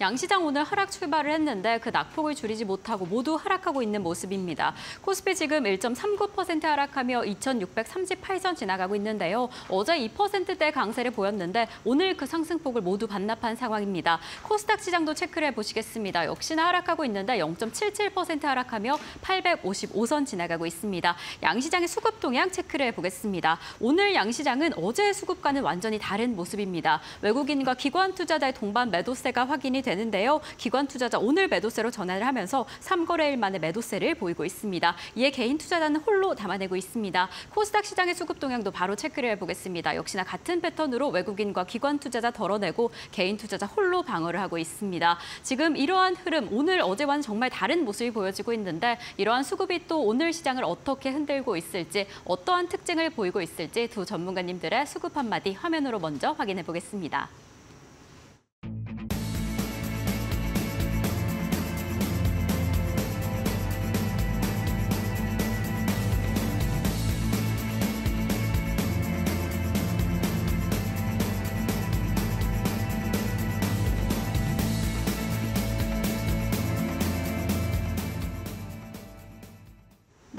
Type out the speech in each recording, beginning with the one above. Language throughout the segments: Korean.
양시장 오늘 하락 출발을 했는데 그 낙폭을 줄이지 못하고 모두 하락하고 있는 모습입니다. 코스피 지금 1.39% 하락하며 2,638선 지나가고 있는데요. 어제 2%대 강세를 보였는데 오늘 그 상승폭을 모두 반납한 상황입니다. 코스닥 시장도 체크를 해보시겠습니다. 역시나 하락하고 있는데 0.77% 하락하며 855선 지나가고 있습니다. 양시장의 수급 동향 체크를 해보겠습니다. 오늘 양시장은 어제의 수급과는 완전히 다른 모습입니다. 외국인과 기관 투자자의 동반 매도세가 확인이 되는데요. 기관 투자자 오늘 매도세로 전환을 하면서 3거래일 만에 매도세를 보이고 있습니다. 이에 개인 투자자는 홀로 담아내고 있습니다. 코스닥 시장의 수급 동향도 바로 체크를 해보겠습니다. 역시나 같은 패턴으로 외국인과 기관 투자자 덜어내고 개인 투자자 홀로 방어를 하고 있습니다. 지금 이러한 흐름 오늘 어제와는 정말 다른 모습이 보여지고 있는데 이러한 수급이 또 오늘 시장을 어떻게 흔들고 있을지 어떠한 특징을 보이고 있을지 두 전문가님들의 수급 한마디 화면으로 먼저 확인해 보겠습니다.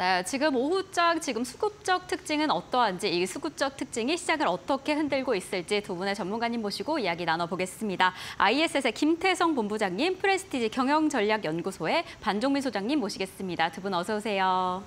네, 지금 오후장 지금 수급적 특징은 어떠한지 이 수급적 특징이 시장을 어떻게 흔들고 있을지 두 분의 전문가님 모시고 이야기 나눠보겠습니다. ISS의 김태성 본부장님, 프레스티지 경영전략연구소의 반종민 소장님 모시겠습니다. 두 분 어서 오세요.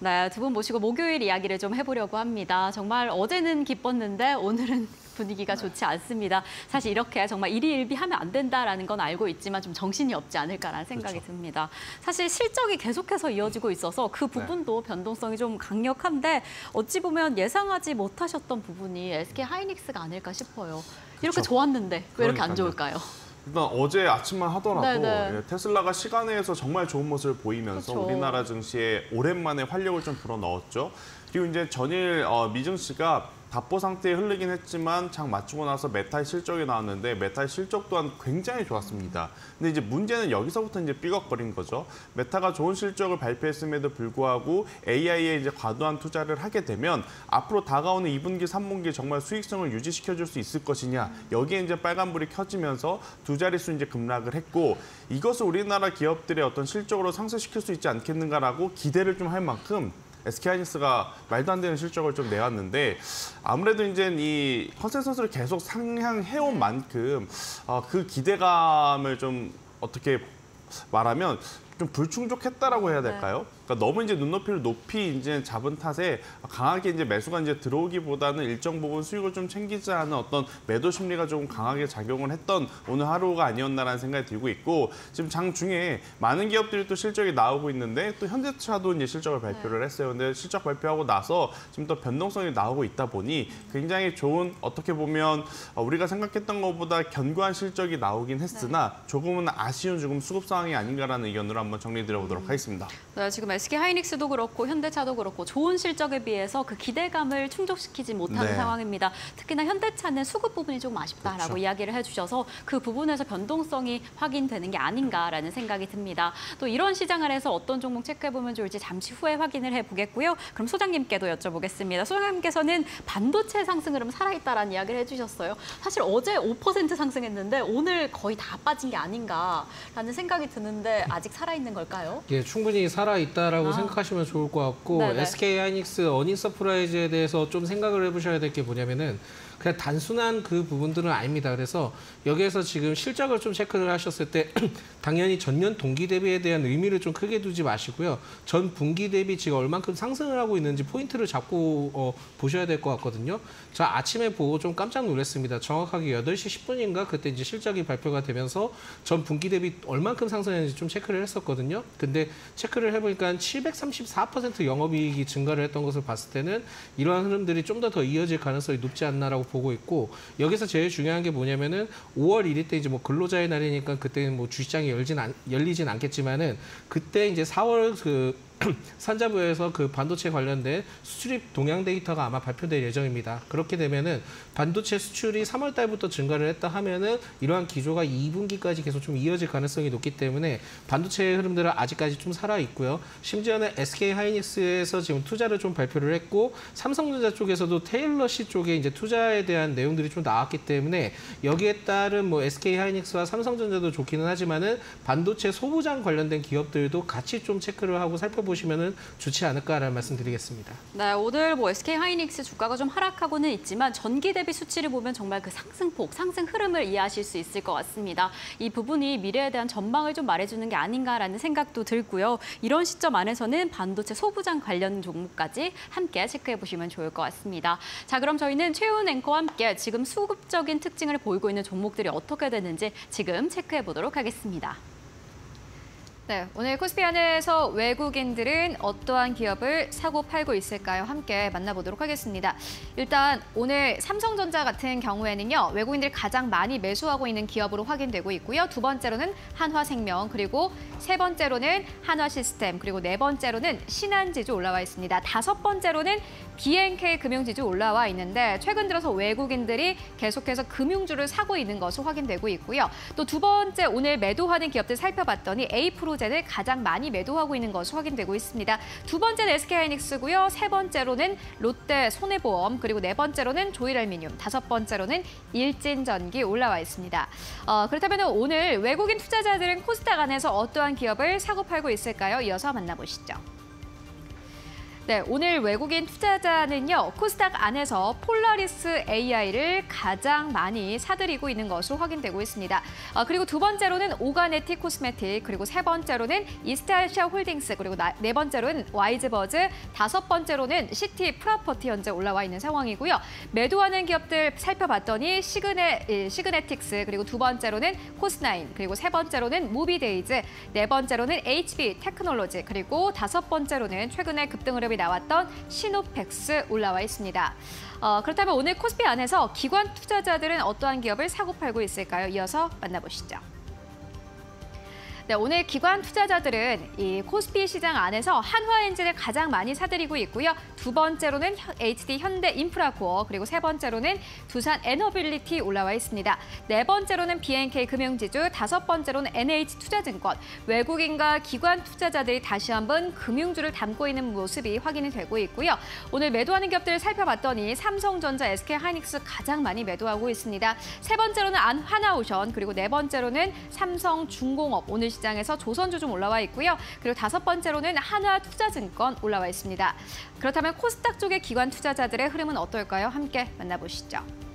네, 두 분 모시고 목요일 이야기를 좀 해보려고 합니다. 정말 어제는 기뻤는데 오늘은 분위기가 좋지 않습니다. 사실 이렇게 정말 일희일비 하면 안 된다라는 건 알고 있지만 좀 정신이 없지 않을까라는 생각이 그렇죠. 듭니다. 사실 실적이 계속해서 이어지고 있어서 그 네. 부분도 변동성이 좀 강력한데 어찌 보면 예상하지 못하셨던 부분이 SK 하이닉스가 아닐까 싶어요. 이렇게 그렇죠. 좋았는데 왜 이렇게 안 그러니까요. 좋을까요? 일단 어제 아침만 하더라도 네네. 예, 테슬라가 시간에서 정말 좋은 모습을 보이면서 그렇죠. 우리나라 증시에 오랜만에 활력을 좀 불어넣었죠. 그리고 이제 전일 어, 미증시가 답보 상태에 흐르긴 했지만 장 맞추고 나서 메타의 실적이 나왔는데 메타의 실적 또한 굉장히 좋았습니다. 근데 이제 문제는 여기서부터 이제 삐걱거린 거죠. 메타가 좋은 실적을 발표했음에도 불구하고 AI에 이제 과도한 투자를 하게 되면 앞으로 다가오는 2분기, 3분기 정말 수익성을 유지시켜 줄 수 있을 것이냐. 여기에 이제 빨간불이 켜지면서 두 자릿수 이제 급락을 했고 이것을 우리나라 기업들의 어떤 실적으로 상쇄시킬 수 있지 않겠는가라고 기대를 좀 할 만큼 SK하이닉스가 말도 안 되는 실적을 좀 내왔는데 아무래도 이제 이 컨센서스를 계속 상향해온 만큼 어, 그 기대감을 좀 어떻게 말하면 좀 불충족했다라고 해야 될까요? 그러니까 너무 이제 눈높이를 높이 이제 잡은 탓에 강하게 이제 매수가 이제 들어오기보다는 일정 부분 수익을 좀 챙기자 하는 어떤 매도 심리가 조금 강하게 작용을 했던 오늘 하루가 아니었나라는 생각이 들고 있고 지금 장 중에 많은 기업들이 또 실적이 나오고 있는데 또 현대차도 이제 실적을 발표를 했어요. 근데 실적 발표하고 나서 지금 또 변동성이 나오고 있다 보니 굉장히 좋은 어떻게 보면 어, 우리가 생각했던 것보다 견고한 실적이 나오긴 했으나 조금은 아쉬운 조금 수급 상황이 아닌가라는 의견으로 한번 정리드려 보도록 하겠습니다. 네, 지금 SK 하이닉스도 그렇고 현대차도 그렇고 좋은 실적에 비해서 그 기대감을 충족시키지 못하는 네. 상황입니다. 특히나 현대차는 수급 부분이 조금 아쉽다라고 그렇죠. 이야기를 해주셔서 그 부분에서 변동성이 확인되는 게 아닌가라는 생각이 듭니다. 또 이런 시장 안에서 어떤 종목 체크해보면 좋을지 잠시 후에 확인을 해보겠고요. 그럼 소장님께도 여쭤보겠습니다. 소장님께서는 반도체 상승 흐름 살아있다라는 이야기를 해주셨어요. 사실 어제 5% 상승했는데 오늘 거의 다 빠진 게 아닌가라는 생각이 드는데 아직 살아있는 걸까요? 예, 충분히 살아 있다 라고 아. 생각하시면 좋을 것 같고 네네. SK 하이닉스 어닝 서프라이즈에 대해서 좀 생각을 해보셔야 될 게 뭐냐면은 그냥 단순한 그 부분들은 아닙니다. 그래서 여기에서 지금 실적을 좀 체크를 하셨을 때 당연히 전년 동기 대비에 대한 의미를 좀 크게 두지 마시고요. 전 분기 대비 지금 얼만큼 상승을 하고 있는지 포인트를 잡고 어, 보셔야 될 것 같거든요. 저 아침에 보고 좀 깜짝 놀랐습니다. 정확하게 8시 10분인가 그때 이제 실적이 발표가 되면서 전 분기 대비 얼만큼 상승했는지 좀 체크를 했었거든요. 근데 체크를 해보니까 734% 영업이익이 증가를 했던 것을 봤을 때는 이러한 흐름들이 좀 더더 이어질 가능성이 높지 않나라고 보고 있고 여기서 제일 중요한 게 뭐냐면은 5월 1일 때 이제 뭐 근로자의 날이니까 그때는 뭐 주시장이 열진 않, 열리진 않겠지만은 그때 이제 4월 그 산자부에서 그 반도체 관련된 수출입 동향 데이터가 아마 발표될 예정입니다. 그렇게 되면은 반도체 수출이 3월 달부터 증가를 했다 하면은 이러한 기조가 2분기까지 계속 좀 이어질 가능성이 높기 때문에 반도체의 흐름들은 아직까지 좀 살아 있고요. 심지어는 SK 하이닉스에서 지금 투자를 좀 발표를 했고 삼성전자 쪽에서도 테일러시 쪽에 이제 투자에 대한 내용들이 좀 나왔기 때문에 여기에 따른 뭐 SK 하이닉스와 삼성전자도 좋기는 하지만은 반도체 소부장 관련된 기업들도 같이 좀 체크를 하고 살펴보 시면은 좋지 않을까라는 말씀드리겠습니다. 네, 오늘 뭐 SK 하이닉스 주가가 좀 하락하고는 있지만 전기 대비 수치를 보면 정말 그 상승폭, 상승 흐름을 이해하실 수 있을 것 같습니다. 이 부분이 미래에 대한 전망을 좀 말해주는 게 아닌가라는 생각도 들고요. 이런 시점 안에서는 반도체 소부장 관련 종목까지 함께 체크해 보시면 좋을 것 같습니다. 자, 그럼 저희는 최훈 앵커와 함께 지금 수급적인 특징을 보이고 있는 종목들이 어떻게 되는지 지금 체크해 보도록 하겠습니다. 네, 오늘 코스피 안에서 외국인들은 어떠한 기업을 사고 팔고 있을까요? 함께 만나보도록 하겠습니다. 일단 오늘 삼성전자 같은 경우에는요, 외국인들이 가장 많이 매수하고 있는 기업으로 확인되고 있고요. 두 번째로는 한화생명, 그리고 세 번째로는 한화시스템, 그리고 네 번째로는 신한지주 올라와 있습니다. 다섯 번째로는 BNK 금융지주 올라와 있는데 최근 들어서 외국인들이 계속해서 금융주를 사고 있는 것으로 확인되고 있고요. 또 두 번째 오늘 매도하는 기업들 살펴봤더니 A프로 젠을 가장 많이 매도하고 있는 것으로 확인되고 있습니다. 두 번째는 SK하이닉스고요. 세 번째로는 롯데 손해보험 그리고 네 번째로는 조일알미늄 다섯 번째로는 일진전기 올라와 있습니다. 어, 그렇다면 오늘 외국인 투자자들은 코스닥 안에서 어떠한 기업을 사고 팔고 있을까요? 이어서 만나보시죠. 네, 오늘 외국인 투자자는요, 코스닥 안에서 폴라리스 AI를 가장 많이 사들이고 있는 것으로 확인되고 있습니다. 아, 그리고 두 번째로는 오가닉티 코스메틱, 그리고 세 번째로는 이스트아시아 홀딩스, 그리고 나, 네 번째로는 와이즈버즈, 다섯 번째로는 CT 프로퍼티 현재 올라와 있는 상황이고요. 매도하는 기업들 살펴봤더니 시그네, 예, 시그네틱스, 그리고 두 번째로는 코스나인, 그리고 세 번째로는 모비데이즈, 네 번째로는 HB 테크놀로지, 그리고 다섯 번째로는 최근에 급등 흐름이 나왔던 시노펙스 올라와 있습니다. 어, 그렇다면 오늘 코스피 안에서 기관 투자자들은 어떠한 기업을 사고 팔고 있을까요? 이어서 만나보시죠. 네, 오늘 기관 투자자들은 이 코스피 시장 안에서 한화엔진을 가장 많이 사들이고 있고요. 두 번째로는 HD 현대 인프라코어 그리고 세 번째로는 두산 에너빌리티 올라와 있습니다. 네 번째로는 BNK 금융지주, 다섯 번째로는 NH 투자증권. 외국인과 기관 투자자들이 다시 한번 금융주를 담고 있는 모습이 확인이 되고 있고요. 오늘 매도하는 기업들을 살펴봤더니 삼성전자, SK하이닉스 가장 많이 매도하고 있습니다. 세 번째로는 안 하나오션 그리고 네 번째로는 삼성중공업 오늘 시장에서 조선주 좀 올라와 있고요. 그리고 다섯 번째로는 한화투자증권 올라와 있습니다. 그렇다면 코스닥 쪽의 기관 투자자들의 흐름은 어떨까요? 함께 만나보시죠.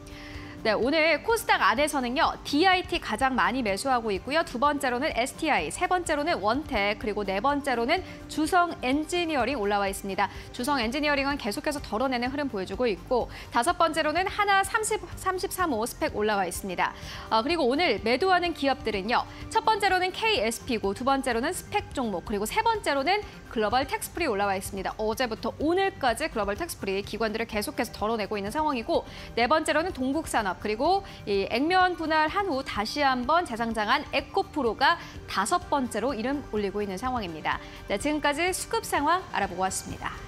네, 오늘 코스닥 안에서는요. DIT 가장 많이 매수하고 있고요. 두 번째로는 STI, 세 번째로는 원텍, 그리고 네 번째로는 주성 엔지니어링 올라와 있습니다. 주성 엔지니어링은 계속해서 덜어내는 흐름 보여주고 있고 다섯 번째로는 하나 30, 33호 스팩 올라와 있습니다. 어, 그리고 오늘 매도하는 기업들은요. 첫 번째로는 KSP고 두 번째로는 스팩 종목, 그리고 세 번째로는 글로벌 텍스프리 올라와 있습니다. 어제부터 오늘까지 글로벌 텍스프리 기관들을 계속해서 덜어내고 있는 상황이고 네 번째로는 동국산업 그리고 이 액면 분할한 후 다시 한번 재상장한 에코프로가 다섯 번째로 이름 올리고 있는 상황입니다. 네, 지금까지 수급 상황 알아보고 왔습니다.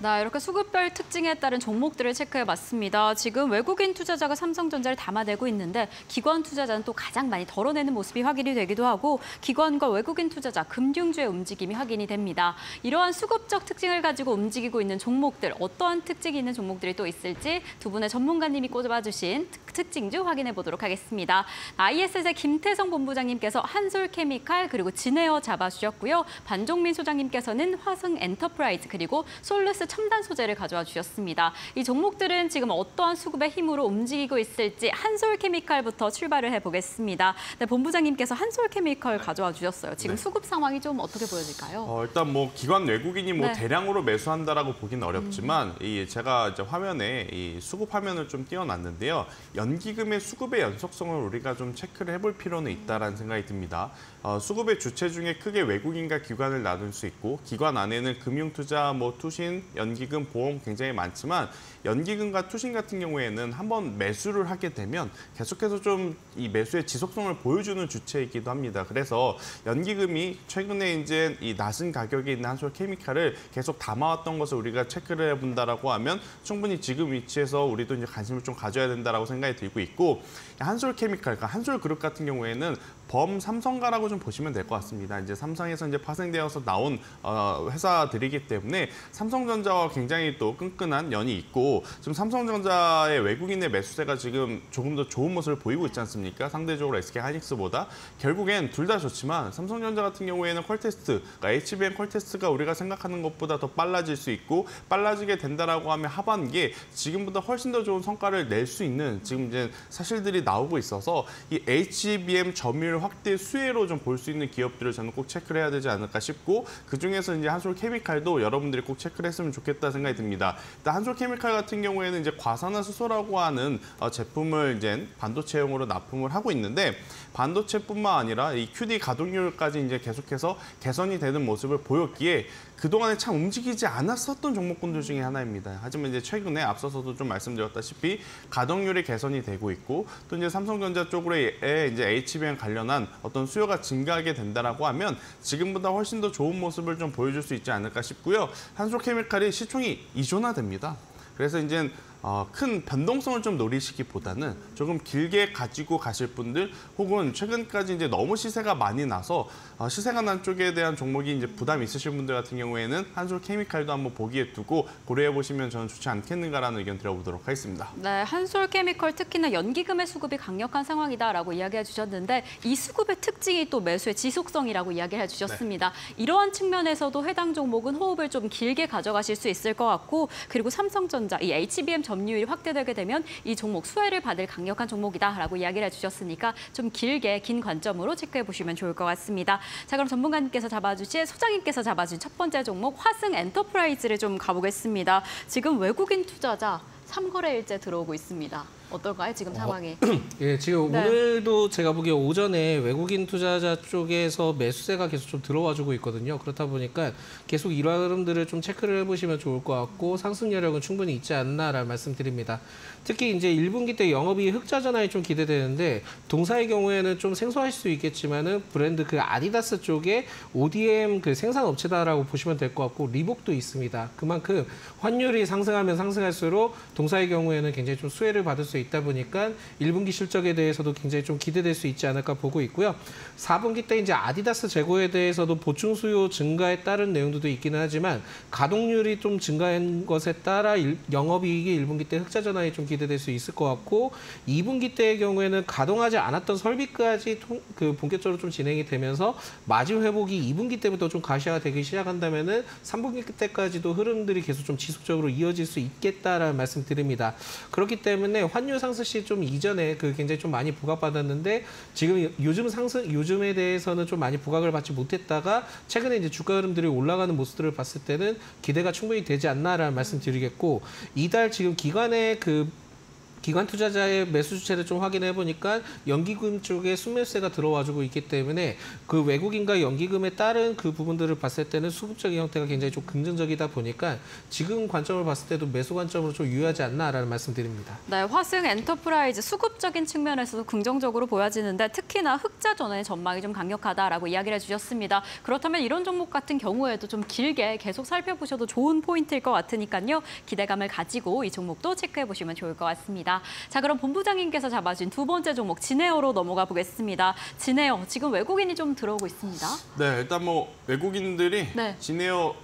네, 이렇게 수급별 특징에 따른 종목들을 체크해봤습니다. 지금 외국인 투자자가 삼성전자를 담아내고 있는데 기관 투자자는 또 가장 많이 덜어내는 모습이 확인이 되기도 하고 기관과 외국인 투자자, 금융주의 움직임이 확인이 됩니다. 이러한 수급적 특징을 가지고 움직이고 있는 종목들, 어떠한 특징이 있는 종목들이 또 있을지 두 분의 전문가님이 꼽아주신 특징주 확인해 보도록 하겠습니다. ISS의 김태성 본부장님께서 한솔케미칼 그리고 진에어 잡아주셨고요. 반종민 소장님께서는 화승 엔터프라이즈 그리고 솔루스 첨단 소재를 가져와 주셨습니다. 이 종목들은 지금 어떠한 수급의 힘으로 움직이고 있을지 한솔케미칼부터 출발을 해보겠습니다. 네, 본부장님께서 한솔케미칼 가져와 주셨어요. 지금 네. 수급 상황이 좀 어떻게 보여질까요? 어, 일단 뭐 기관 외국인이 뭐 네. 대량으로 매수한다라고 보기는 어렵지만 이 제가 이제 화면에 이 수급 화면을 좀 띄워놨는데요. 연기금의 수급의 연속성을 우리가 좀 체크를 해볼 필요는 있다라는 생각이 듭니다. 어, 수급의 주체 중에 크게 외국인과 기관을 나눌 수 있고 기관 안에는 금융투자, 뭐 투신, 연기금, 보험 굉장히 많지만 연기금과 투신 같은 경우에는 한번 매수를 하게 되면 계속해서 좀 이 매수의 지속성을 보여주는 주체이기도 합니다. 그래서 연기금이 최근에 이제 이 낮은 가격에 있는 한솔 케미칼을 계속 담아왔던 것을 우리가 체크를 해본다라고 하면 충분히 지금 위치에서 우리도 이제 관심을 좀 가져야 된다라고 생각이 들고 있고 한솔 케미칼, 그러니까 한솔 그룹 같은 경우에는 범 삼성가라고 좀 보시면 될 것 같습니다. 이제 삼성에서 이제 파생되어서 나온 어, 회사들이기 때문에 삼성전자와 굉장히 또 끈끈한 연이 있고 지금 삼성전자의 외국인의 매수세가 지금 조금 더 좋은 모습을 보이고 있지 않습니까? 상대적으로 SK 하이닉스보다 결국엔 둘 다 좋지만 삼성전자 같은 경우에는 qual test, 그러니까 HBM 퀄테스트가 우리가 생각하는 것보다 더 빨라질 수 있고 빨라지게 된다라고 하면 하반기에 지금보다 훨씬 더 좋은 성과를 낼 수 있는 지금 이제 사실들이 나오고 있어서 이 HBM 점유율 확대 수혜로 좀 볼 수 있는 기업들을 저는 꼭 체크를 해야 되지 않을까 싶고 그 중에서 이제 한솔 케미칼도 여러분들이 꼭 체크를 했으면 좋겠다 생각이 듭니다. 일단 한솔 케미칼 같은 경우에는 이제 과산화수소라고 하는 어, 제품을 이제 반도체용으로 납품을 하고 있는데 반도체뿐만 아니라 이 QD 가동률까지 이제 계속해서 개선이 되는 모습을 보였기에 그동안에 참 움직이지 않았었던 종목군들 중에 하나입니다. 하지만 이제 최근에 앞서서도 좀 말씀드렸다시피 가동률이 개선이 되고 있고 또 이제 삼성전자 쪽으로의 이제 HBM 관련한 어떤 수요가 증가하게 된다라고 하면 지금보다 훨씬 더 좋은 모습을 좀 보여줄 수 있지 않을까 싶고요. 한솔케미칼이 시총이 이존화됩니다. 그래서 이제 어, 큰 변동성을 좀 노리시기보다는 조금 길게 가지고 가실 분들 혹은 최근까지 이제 너무 시세가 많이 나서 어, 시세가 난 쪽에 대한 종목이 이제 부담 있으신 분들 같은 경우에는 한솔 케미칼도 한번 보기에 두고 고려해 보시면 저는 좋지 않겠는가라는 의견 드려보도록 하겠습니다. 네, 한솔 케미컬 특히나 연기금의 수급이 강력한 상황이다라고 이야기해 주셨는데 이 수급의 특징이 또 매수의 지속성이라고 이야기해 주셨습니다. 이러한 측면에서도 해당 종목은 호흡을 좀 길게 가져가실 수 있을 것 같고 그리고 삼성전자 이 HBM 점유율이 확대되게 되면 이 종목 수혜를 받을 강력한 종목이다라고 이야기를 해주셨으니까 좀 길게 긴 관점으로 체크해 보시면 좋을 것 같습니다. 자 그럼 전문가님께서 잡아주신 소장님께서 잡아준 첫 번째 종목 화승 엔터프라이즈를 좀 가보겠습니다. 지금 외국인 투자자 3거래일째 들어오고 있습니다. 어떨까요 지금 상황이? 예, 지금 네. 오늘도 제가 보기에 오전에 외국인 투자자 쪽에서 매수세가 계속 좀 들어와주고 있거든요. 그렇다 보니까 계속 이러한 흐름들을 좀 체크를 해보시면 좋을 것 같고 상승 여력은 충분히 있지 않나라는 말씀드립니다. 특히 이제 1분기 때 영업이 흑자 전환이 좀 기대되는데 동사의 경우에는 좀 생소하실 수 있겠지만은 브랜드 그 아디다스 쪽에 ODM 그 생산 업체다라고 보시면 될 것 같고 리복도 있습니다. 그만큼 환율이 상승하면 상승할수록 동사의 경우에는 굉장히 좀 수혜를 받을 수 있다 보니까 1분기 실적에 대해서도 굉장히 좀 기대될 수 있지 않을까 보고 있고요. 4분기 때 이제 아디다스 재고에 대해서도 보충 수요 증가에 따른 내용들도 있기는 하지만 가동률이 좀 증가한 것에 따라 일- 영업이익이 1분기 때 흑자 전환이 좀 기대될 수 있을 것 같고 2분기 때의 경우에는 가동하지 않았던 설비까지 통- 그 본격적으로 좀 진행이 되면서 마진 회복이 2분기 때부터 좀 가시화가 되기 시작한다면은 3분기 때까지도 흐름들이 계속 좀 지속적으로 이어질 수 있겠다라는 말씀드립니다. 그렇기 때문에 환율 상승 시좀 이전에 그 굉장히 좀 많이 부각받았는데 지금 요즘 상승 요즘에 대해서는 좀 많이 부각을 받지 못했다가 최근에 이제 주가 흐름들이 올라가는 모습들을 봤을 때는 기대가 충분히 되지 않나라는 말씀드리겠고 이달 지금 기관의 그 기관 투자자의 매수 주체를 좀 확인해 보니까 연기금 쪽에 순매수세가 들어와주고 있기 때문에 그 외국인과 연기금에 따른 그 부분들을 봤을 때는 수급적인 형태가 굉장히 좀 긍정적이다 보니까 지금 관점을 봤을 때도 매수 관점으로 좀 유효하지 않나라는 말씀드립니다. 네, 화승 엔터프라이즈 수급적인 측면에서도 긍정적으로 보여지는데 특히나 흑자 전환의 전망이 좀 강력하다라고 이야기를 해주셨습니다. 그렇다면 이런 종목 같은 경우에도 좀 길게 계속 살펴보셔도 좋은 포인트일 것 같으니까요. 기대감을 가지고 이 종목도 체크해 보시면 좋을 것 같습니다. 자, 그럼 본부장님께서 잡아준 두 번째 종목 진에어로 넘어가 보겠습니다. 진에어 지금 외국인이 좀 들어오고 있습니다. 네, 일단 뭐 외국인들이 네. 지네어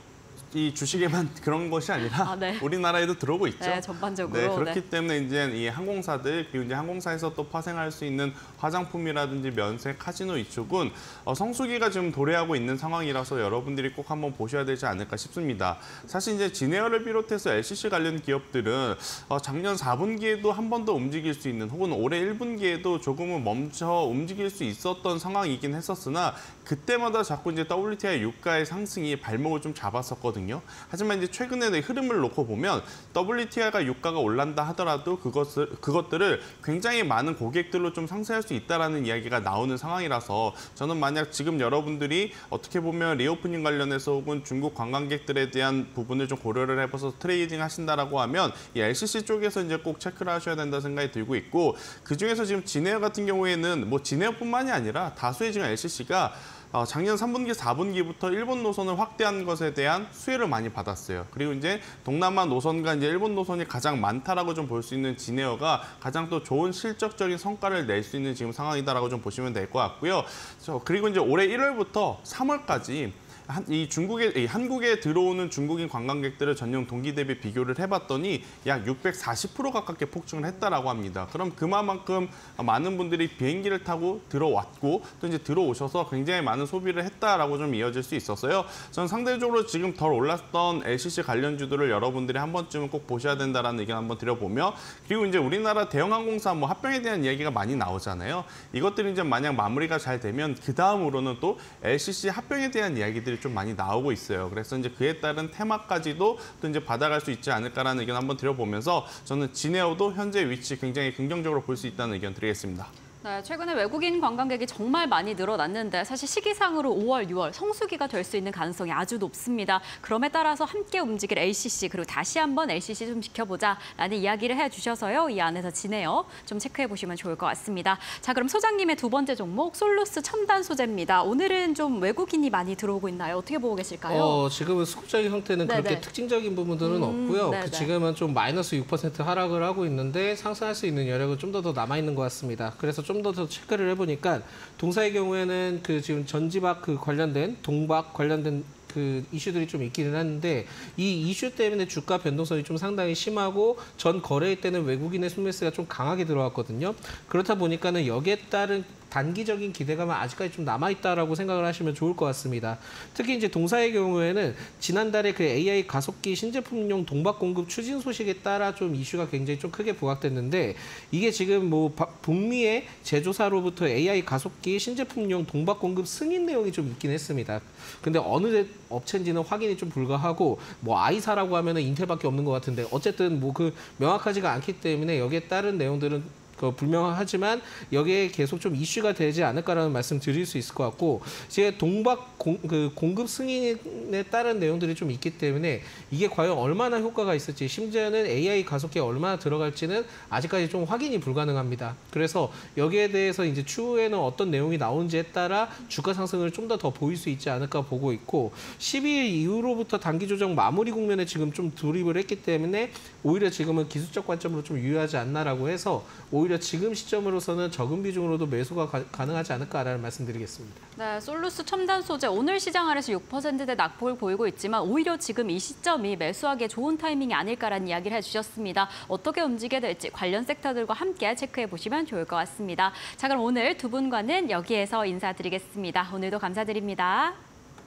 이 주식에만 그런 것이 아니라 아, 네. 우리나라에도 들어오고 있죠. 네, 전반적으로. 네, 그렇기 네. 때문에 이제 이 항공사들 그리고 이제 항공사에서 또 파생할 수 있는 화장품이라든지 면세, 카지노 이쪽은 어, 성수기가 지금 도래하고 있는 상황이라서 여러분들이 꼭 한번 보셔야 되지 않을까 싶습니다. 사실 이제 진에어를 비롯해서 LCC 관련 기업들은 어, 작년 4분기에도 한 번 더 움직일 수 있는 혹은 올해 1분기에도 조금은 멈춰 움직일 수 있었던 상황이긴 했었으나 그때마다 자꾸 이제 WTI 유가의 상승이 발목을 좀 잡았었거든요. 하지만 이제 최근의 흐름을 놓고 보면 WTI가 유가가 오른다 하더라도 그것을 그것들을 굉장히 많은 고객들로 좀 상쇄할 수 있다라는 이야기가 나오는 상황이라서 저는 만약 지금 여러분들이 어떻게 보면 reopening 관련해서 혹은 중국 관광객들에 대한 부분을 좀 고려를 해봐서 trading 하신다라고 하면 이 LCC 쪽에서 이제 꼭 체크를 하셔야 된다 생각이 들고 있고 그 중에서 지금 진에어 같은 경우에는 뭐 진에어뿐만이 아니라 다수의 지금 LCC가 어, 작년 3분기, 4분기부터 일본 노선을 확대한 것에 대한 수혜를 많이 받았어요. 그리고 이제 동남아 노선과 이제 일본 노선이 가장 많다라고 좀 볼 수 있는 진에어가 가장 또 좋은 실적적인 성과를 낼 수 있는 지금 상황이다라고 좀 보시면 될 것 같고요. 저, 그리고 이제 올해 1월부터 3월까지 한, 이 중국에 이 한국에 들어오는 중국인 관광객들을 전년 동기 대비 비교를 해봤더니 약 640% 가깝게 폭증을 했다라고 합니다. 그럼 그만큼 많은 분들이 비행기를 타고 들어왔고 또 이제 들어오셔서 굉장히 많은 소비를 했다라고 좀 이어질 수 있어서요. 저는 상대적으로 지금 덜 올랐던 LCC 관련주들을 여러분들이 한 번쯤은 꼭 보셔야 된다라는 의견 한번 드려보며 그리고 이제 우리나라 대형 항공사 뭐 합병에 대한 이야기가 많이 나오잖아요. 이것들이 이제 만약 마무리가 잘 되면 그 다음으로는 또 LCC 합병에 대한 이야기들이 좀 많이 나오고 있어요. 그래서 이제 그에 따른 테마까지도 또 이제 받아갈 수 있지 않을까라는 의견 한번 드려보면서 저는 진에어도 현재 위치 굉장히 긍정적으로 볼 수 있다는 의견 드리겠습니다. 네, 최근에 외국인 관광객이 정말 많이 늘어났는데 사실 시기상으로 5월, 6월 성수기가 될 수 있는 가능성이 아주 높습니다. 그럼에 따라서 함께 움직일 LCC 그리고 다시 한번 LCC 좀 지켜보자라는 이야기를 해주셔서요. 이 안에서 지내요. 좀 체크해 보시면 좋을 것 같습니다. 자, 그럼 소장님의 두 번째 종목 솔루스 첨단 소재입니다. 오늘은 좀 외국인이 많이 들어오고 있나요? 어떻게 보고 계실까요? 어, 지금은 수급적인 형태는 네네. 그렇게 특징적인 부분들은 음, 없고요. 그 지금은 좀 마이너스 6% 하락을 하고 있는데 상승할 수 있는 여력은 좀 더 더 남아 있는 것 같습니다. 그래서 좀더 더 체크를 해보니까 동사의 경우에는 그 지금 전지박 그 관련된 동박 관련된 그 이슈들이 좀 있기는 한데 이 이슈 때문에 주가 변동성이 좀 상당히 심하고 전 거래일 때는 외국인의 순매수가 좀 강하게 들어왔거든요. 그렇다 보니까는 여기에 따른 단기적인 기대감은 아직까지 좀 남아있다라고 생각을 하시면 좋을 것 같습니다. 특히 이제 동사의 경우에는 지난달에 그 AI 가속기 신제품용 동박 공급 추진 소식에 따라 좀 이슈가 굉장히 좀 크게 부각됐는데 이게 지금 뭐 바- 북미의 제조사로부터 AI 가속기 신제품용 동박 공급 승인 내용이 좀 있긴 했습니다. 근데 어느 제- 업체인지는 확인이 좀 불가하고 뭐 아이사라고 하면은 인텔밖에 없는 것 같은데 어쨌든 뭐 그 명확하지가 않기 때문에 여기에 따른 내용들은 그 불명하지만 여기에 계속 좀 이슈가 되지 않을까라는 말씀 드릴 수 있을 것 같고 이제 동박 공, 그 공급 승인에 따른 내용들이 좀 있기 때문에 이게 과연 얼마나 효과가 있을지 심지어는 AI 가속기에 얼마나 들어갈지는 아직까지 좀 확인이 불가능합니다. 그래서 여기에 대해서 이제 추후에는 어떤 내용이 나오는지에 따라 주가 상승을 좀 더 더 보일 수 있지 않을까 보고 있고 12일 이후로부터 단기 조정 마무리 국면에 지금 좀 돌입을 했기 때문에 오히려 지금은 기술적 관점으로 좀 유효하지 않나라고 해서 오히려 지금 시점으로서는 적은 비중으로도 매수가 가, 가 능하지 않을까라는 말씀드리겠습니다. 네, 솔루스 첨단 소재 오늘 시장 아래서 6%대 낙폭을 보이고 있지만 오히려 지금 이 시점이 매수하기에 좋은 타이밍이 아닐까라는 이야기를 해주셨습니다. 어떻게 움직여야 될지 관련 섹터들과 함께 체크해 보시면 좋을 것 같습니다. 자, 그럼 오늘 두 분과는 여기에서 인사드리겠습니다. 오늘도 감사드립니다.